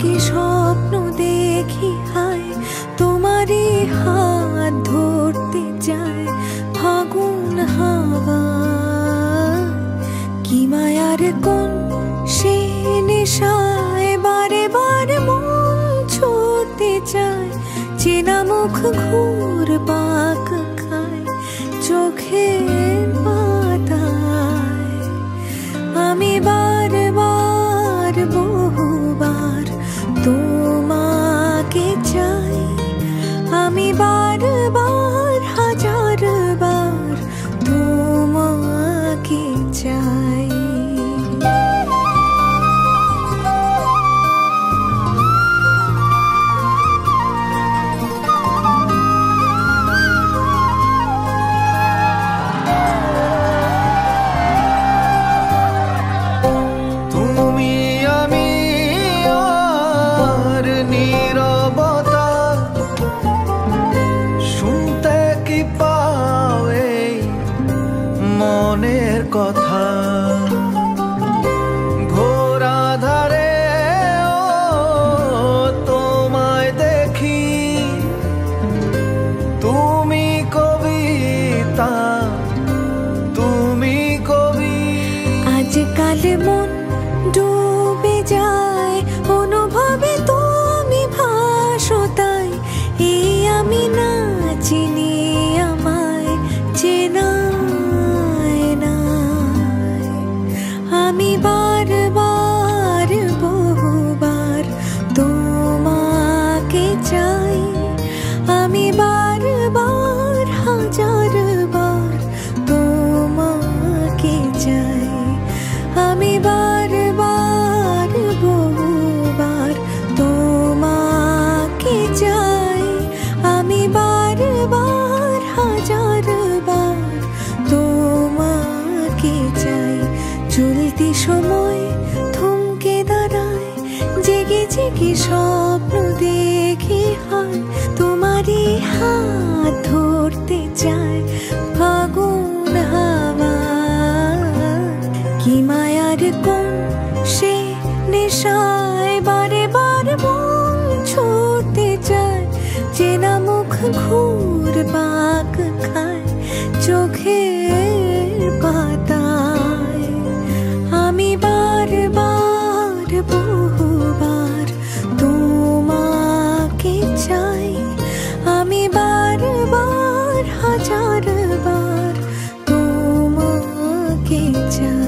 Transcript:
কি স্বপ্ন দেখি, হায়, তোমারই হাত ধরতে চায় ফাগুন হাওয়া। কি মায়ার কোন সে নেশায় বারে বারে মন ছুতে চায়, চেনা মুখ ঘুর আমি বারবার আজকাল মন ডুবে যায় অনুভবে তুমি ভাসো তাই। এই আমি না চিনি ধরতে চায় ফাগুন হাওয়া। কি মায়ার কোন সে নেশায় বারে বারে মন ছুটতে চায়। চেনা মুখ ঘুর हज़ार बार तुम आके जा